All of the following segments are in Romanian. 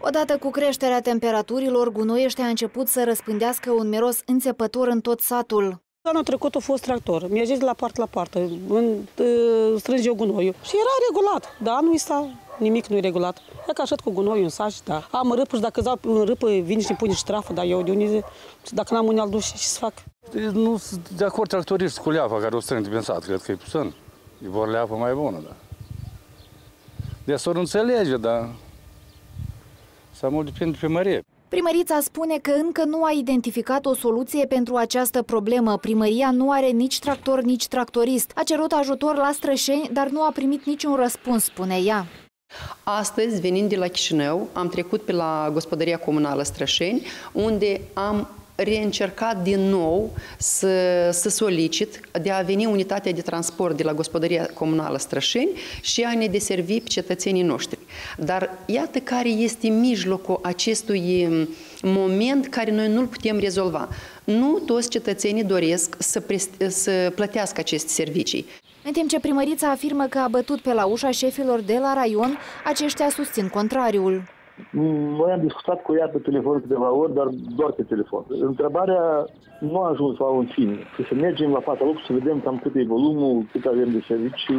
Odată cu creșterea temperaturilor, gunoi ăștia a început să răspândească un miros înțepător în tot satul. Anul trecut a fost tractor. Mi-a zis de la parte la parte, în, strânge gunoiul. Și era regulat, dar anul ăsta nimic nu e regulat. E ca așa cu gunoiul în sat, da. Am râpă și dacă zau în râpă, vine și pune strafă, dar eu de unde, dacă n-am un alt duș, ce să fac? Nu sunt de acord tractoriști cu leapa care o strânge din sat, cred că e puțin. E vor leapă mai bună, da. De să nu înțelege, dar să mult depinde de primărie. Primărița spune că încă nu a identificat o soluție pentru această problemă. Primăria nu are nici tractor, nici tractorist. A cerut ajutor la strășeni, dar nu a primit niciun răspuns, spune ea. Astăzi, venind de la Chișinău, am trecut pe la Gospodăria Comunală Strășeni, unde am reîncercat din nou să, să solicit de a veni unitatea de transport de la Gospodăria Comunală Strășeni și a ne deservi pe cetățenii noștri. Dar iată care este mijlocul acestui moment care noi nu-l putem rezolva. Nu toți cetățenii doresc să, să plătească aceste servicii. În timp ce primărița afirmă că a bătut pe la ușa șefilor de la raion, aceștia susțin contrariul. Noi am discutat cu ea pe telefon câteva ori, dar doar pe telefon. Întrebarea nu a ajuns la un fin. Să mergem la fața locului să vedem cam cât e volumul, cât avem de serviciu,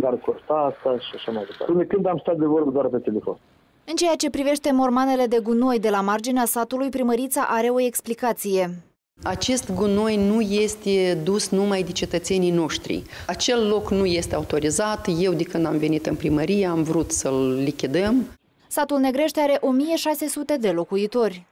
dar costa asta și așa mai departe. Până când am stat de vorbă doar pe telefon. În ceea ce privește mormanele de gunoi de la marginea satului, primărița are o explicație. Acest gunoi nu este dus numai de cetățenii noștri. Acel loc nu este autorizat. Eu, de când am venit în primărie, am vrut să-l lichidăm. Satul Negrește are 1600 de locuitori.